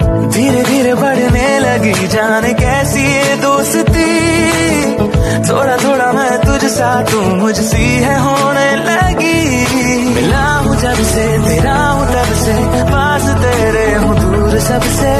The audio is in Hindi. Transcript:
धीरे धीरे बढ़ने लगी जाने कैसी ये दोस्ती। थोड़ा थोड़ा मैं तुझ सा तू मुझसी है होने लगी। मिला हूँ जब से, तेरा हूँ तब से, पास तेरे हूँ दूर सबसे।